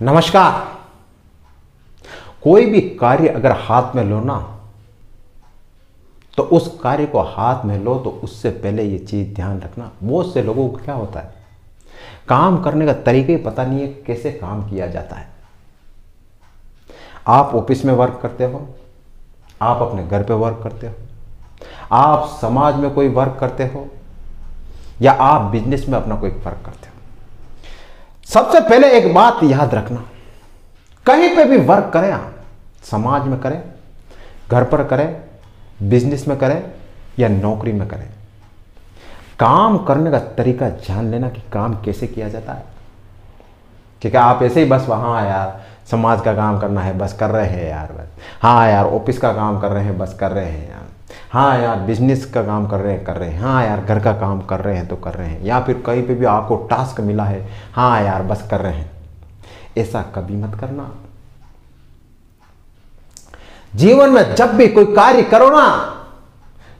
नमस्कार। कोई भी कार्य अगर हाथ में लो ना तो उस कार्य को हाथ में लो तो उससे पहले ये चीज़ ध्यान रखना। बहुत से लोगों को क्या होता है? काम करने का तरीका ही पता नहीं है कैसे काम किया जाता है। आप ऑफ़िस में वर्क करते हो, आप अपने घर पे वर्क करते हो, आप समाज में कोई वर्क करते हो, या आप बिज़नेस में अपना कोई वर्क करते हो। सबसे पहले एक बात याद रखना। कहीं पे भी वर्क करें आप, समाज में करें, घर पर करें बिज़नेस में करें या नौकरी में करें, काम करने का तरीका जान लेना कि काम कैसे किया जाता है। ठीक है आप ऐसे ही बस वहाँ यार, समाज का काम करना है, बस कर रहे हैं यार, बस। हाँ यार, ऑफ़िस का काम कर रहे हैं, बस कर रहे हैं यार। हाँ यार बिज़नेस का काम कर रहे हैं, कर रहे हैं। हाँ यार, घर का काम कर रहे हैं तो कर रहे हैं। या फिर कहीं पे भी आपको टास्क मिला है हाँ यार, बस कर रहे हैं। ऐसा कभी मत करना। जीवन में जब भी कोई कार्य करो ना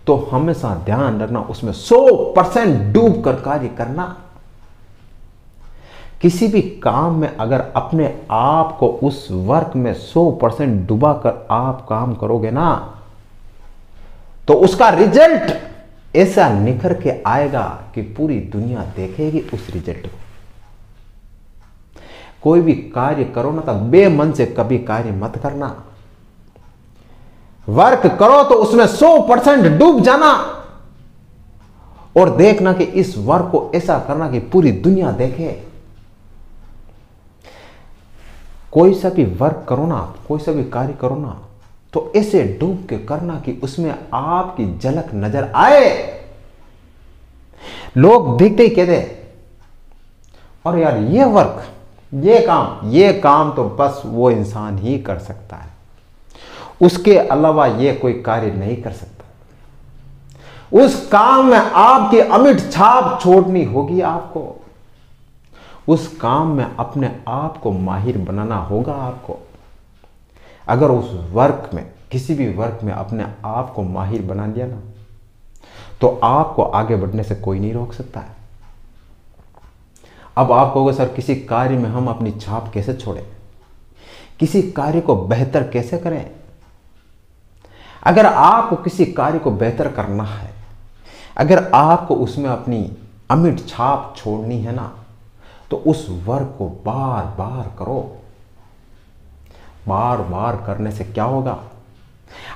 तो हमेशा ध्यान रखना, उसमें 100 परसेंट डूब कर कार्य करना। किसी भी काम में अगर अपने आप को उस वर्क में 100 परसेंट डुबा कर आप काम करोगे ना तो उसका रिज़ल्ट ऐसा निखर के आएगा कि पूरी दुनिया देखेगी उस रिज़ल्ट को। कोई भी कार्य करो ना तो बेमन से कभी कार्य मत करना। वर्क करो तो उसमें 100 परसेंट डूब जाना। और देखना कि इस वर्क को ऐसा करना कि पूरी दुनिया देखे। कोई सा भी वर्क करो ना, कोई सा भी कार्य करो ना तो ऐसे डूब के करना कि उसमें आपकी झलक नज़र आए। लोग दिखते ही कहते और यार ये वर्क ये काम ये काम तो बस वो इंसान ही कर सकता है। उसके अलावा ये कोई कार्य नहीं कर सकता। उस काम में आपकी अमिट छाप छोड़नी होगी आपको। उस काम में अपने आप को माहिर बनाना होगा आपको। अगर उस वर्क में, किसी भी वर्क में अपने आप को माहिर बना लिया ना तो आपको आगे बढ़ने से कोई नहीं रोक सकता है। अब आप कहोगे, सर, किसी कार्य में हम अपनी छाप कैसे छोड़ें? किसी कार्य को बेहतर कैसे करें? अगर आपको किसी कार्य को बेहतर करना है, अगर आपको उसमें अपनी अमिट छाप छोड़नी है ना तो उस वर्क को बार बार करो। बार बार करने से क्या होगा?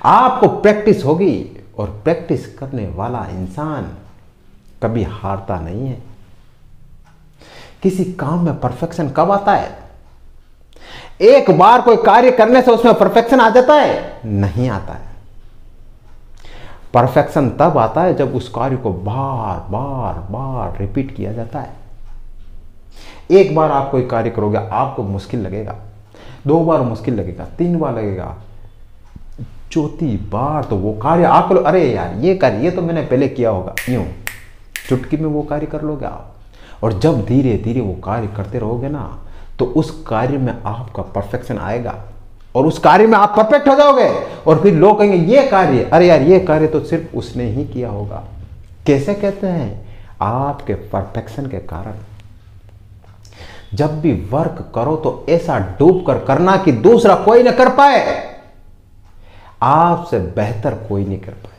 आपको प्रैक्टिस होगी और प्रैक्टिस करने वाला इंसान कभी हारता नहीं है। किसी काम में परफेक्शन कब आता है? एक बार कोई कार्य करने से उसमें परफेक्शन आ जाता है? नहीं आता है। परफेक्शन तब आता है जब उस कार्य को बार बार बार रिपीट किया जाता है। एक बार आप कोई कार्य करोगे, आपको मुश्किल लगेगा। दो बार मुश्किल लगेगा, तीन बार लगेगा। चौथी बार तो वो कार्य आप अरे यार, ये कार्य, ये तो मैंने पहले किया होगा। यूँ चुटकी में वो कार्य कर लोगे आप। और जब धीरे धीरे वो कार्य करते रहोगे ना तो उस कार्य में आपका परफेक्शन आएगा। और उस कार्य में आप परफेक्ट हो जाओगे। और फिर लोग कहेंगे, ये कार्य, अरे यार, ये कार्य तो सिर्फ़ उसने ही किया होगा। कैसे कहते हैं? आपके परफेक्शन के कारण। जब भी वर्क करो तो ऐसा डूब कर करना कि दूसरा कोई ना कर पाए। आपसे बेहतर कोई नहीं कर पाए।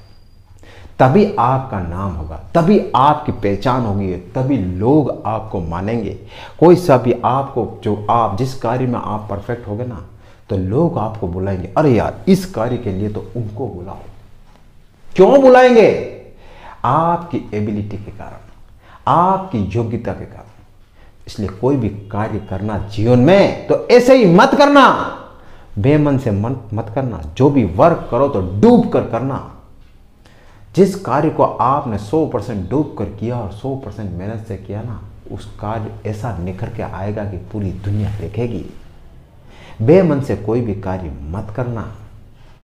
तभी आपका नाम होगा, तभी आपकी पहचान होगी, तभी लोग आपको मानेंगे। कोई सा भी आपको, जो आप, जिस कार्य में आप परफेक्ट होगे ना तो लोग आपको बुलाएँगे। अरे यार, इस कार्य के लिए तो उनको बुलाओ। क्यों बुलाएँगे? आपकी एबिलिटी के कारण, आपकी योग्यता के कारण। इसलिए कोई भी कार्य करना जीवन में तो ऐसे ही मत करना। बेमन से मन मत करना। जो भी वर्क करो तो डूब कर करना। जिस कार्य को आपने 100 परसेंट डूब कर किया और 100 परसेंट मेहनत से किया ना, उस कार्य ऐसा निखर के आएगा कि पूरी दुनिया देखेगी। बेमन से कोई भी कार्य मत करना।